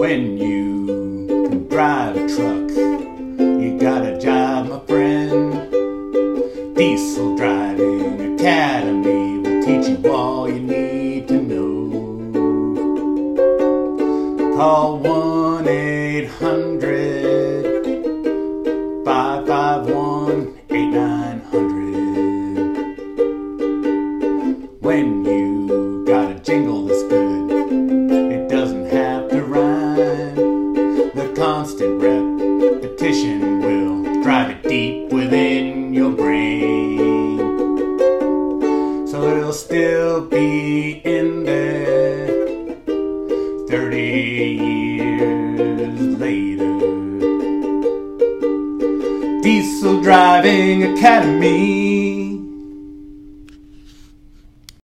When you drive a truck, you got a job, my friend. Diesel Driving Academy will teach you all you need to know. Call 1 800 551 8900. When you got a jingle this good, constant repetition will drive it deep within your brain. So it'll still be in there 30 years later. Diesel Driving Academy